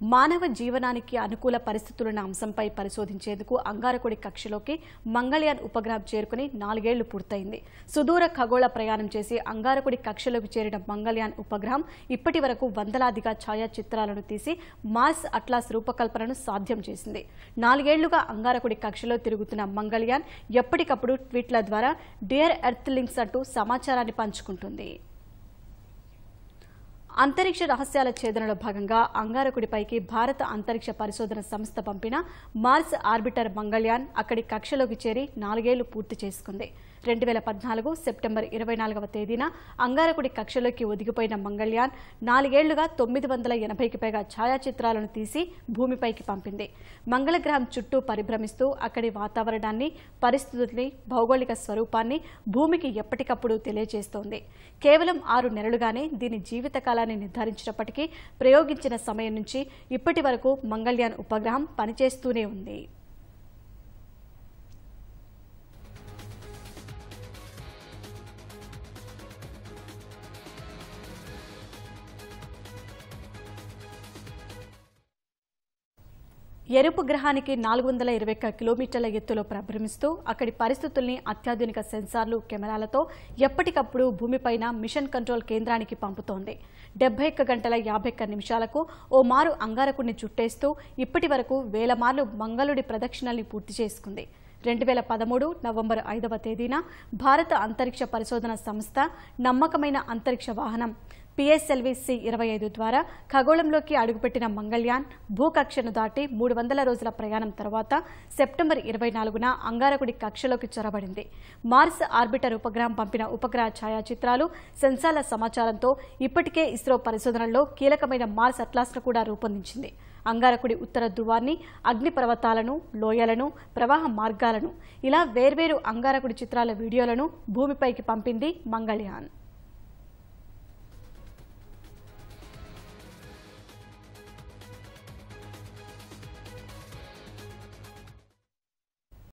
మానవ జీవనానికి అనుకూల పరిస్థితులున్న అంశంపై పరిశోధించేందుకు అంగారకుడి కక్షలోకి మంగళయాన్ ఉపగ్రహం చేరుకుని నాలుగేళ్ళు పూర్తయింది. సుదూర ఖగోళ ప్రయాణం చేసి అంగారకుడి కక్షలోకి చేరిన మంగళయాన్ ఉపగ్రహం ఇప్పటి వరకు వందలాదిగా ఛాయాచిత్రాలను తీసి మార్స్ అట్లాస్ రూపకల్పనను సాధ్యం చేసింది. నాలుగేళ్ళుగా అంగారకుడి కక్షలో తిరుగుతున్న మంగళయాన్ ఎప్పటికప్పుడు ట్వీట్ల ద్వారా డియర్ ఎర్త్ లింక్స్ అంటూ సమాచారాన్ని పంచుకుంటుంది. అంతరిక్ష రహస్యాల ఛేదనలో భాగంగా అంగారకుడిపైకి భారత అంతరిక్ష పరిశోధన సంస్థ పంపిన మార్స్ ఆర్బిటర్ మంగళ్యాన్ అక్కడి కక్షలోకి చేరి నాలుగేళ్ళు పూర్తి చేసుకుంది. రెండు వేల పద్నాలుగు సెప్టెంబర్ ఇరవై నాలుగవ తేదీన అంగారకుడి కక్షలోకి ఒదిగిపోయిన మంగళ్యాన్ నాలుగేళ్ళుగా తొమ్మిది వందల ఎనభైకి పైగా ఛాయాచిత్రాలను తీసి భూమిపైకి పంపింది. మంగళగ్రహం చుట్టూ పరిభ్రమిస్తూ అక్కడి వాతావరణాన్ని పరిస్థితుల్ని భౌగోళిక స్వరూపాన్ని భూమికి ఎప్పటికప్పుడు తెలియజేస్తోంది. కేవలం ఆరు నెలలుగానే దీని జీవితకాలాన్ని నిర్ధారించినప్పటికీ ప్రయోగించిన సమయం నుంచి ఇప్పటి వరకు మంగళ్యాన్ ఉపగ్రహం పనిచేస్తూనే ఉంది. ఎరుపు గ్రహానికి నాలుగు వందల ఇరవై ఒక్క కిలోమీటర్ల ఎత్తులో ప్రభ్రమిస్తూ అక్కడి పరిస్థితుల్ని అత్యాధునిక సెన్సార్లు కెమెరాలతో ఎప్పటికప్పుడు భూమిపైన మిషన్ కంట్రోల్ కేంద్రానికి పంపుతోంది. డెబ్బై ఒక్క గంటల యాభై ఒక్క నిమిషాలకు ఓ మారు అంగారకుడిని చుట్టేస్తూ ఇప్పటి వరకు వేల మార్లు మంగళుడి ప్రదక్షిణల్ని పూర్తి చేసుకుంది. రెండు వేల పదమూడు నవంబర్ ఐదవ తేదీన భారత అంతరిక్ష పరిశోధన సంస్థ నమ్మకమైన అంతరిక్ష వాహనం పిఎస్ఎల్విసి ఇరవై ఐదు ద్వారా ఖగోళంలోకి అడుగుపెట్టిన మంగళయాన్ భూకక్షను దాటి మూడు వందల రోజుల ప్రయాణం తర్వాత సెప్టెంబర్ ఇరవై నాలుగున అంగారకుడి కక్షలోకి చొరబడింది. మార్స్ ఆర్బిటర్ ఉపగ్రహం పంపిన ఉపగ్రహ ఛాయాచిత్రాలు సెన్సార్ల సమాచారంతో ఇప్పటికే ఇస్రో పరిశోధనల్లో కీలకమైన మార్స్ అట్లాస్ను కూడా రూపొందించింది. అంగారకుడి ఉత్తర దువాన్ని అగ్నిపర్వతాలను లోయలను ప్రవాహ మార్గాలను ఇలా వేర్వేరు అంగారకుడి చిత్రాల వీడియోలను భూమిపైకి పంపింది మంగళయాన్.